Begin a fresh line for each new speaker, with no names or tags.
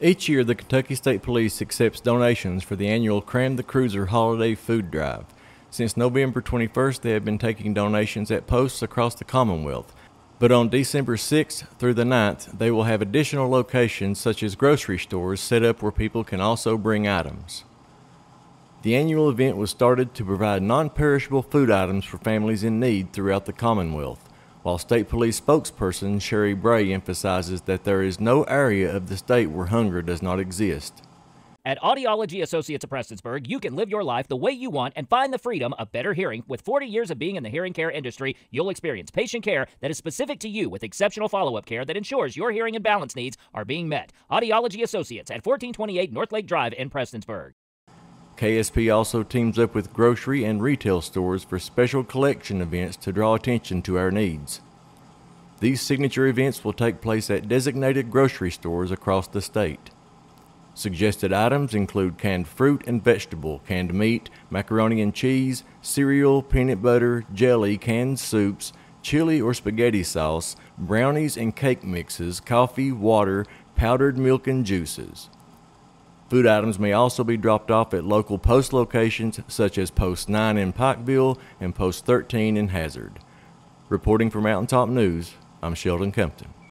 Each year, the Kentucky State Police accepts donations for the annual Cram the Cruiser Holiday Food Drive. Since November 21st, they have been taking donations at posts across the Commonwealth. But on December 6th through the 9th, they will have additional locations such as grocery stores set up where people can also bring items. The annual event was started to provide non perishable food items for families in need throughout the Commonwealth while State Police spokesperson Sherry Bray emphasizes that there is no area of the state where hunger does not exist.
At Audiology Associates of Prestonsburg, you can live your life the way you want and find the freedom of better hearing. With 40 years of being in the hearing care industry, you'll experience patient care that is specific to you with exceptional follow up care that ensures your hearing and balance needs are being met. Audiology Associates at 1428 North Lake Drive in Prestonsburg.
KSP also teams up with grocery and retail stores for special collection events to draw attention to our needs. These signature events will take place at designated grocery stores across the state. Suggested items include canned fruit and vegetable, canned meat, macaroni and cheese, cereal, peanut butter, jelly, canned soups, chili or spaghetti sauce, brownies and cake mixes, coffee, water, powdered milk, and juices. Food items may also be dropped off at local post locations such as Post 9 in Pikeville and Post 13 in Hazard. Reporting for Mountaintop News, I'm Sheldon Compton.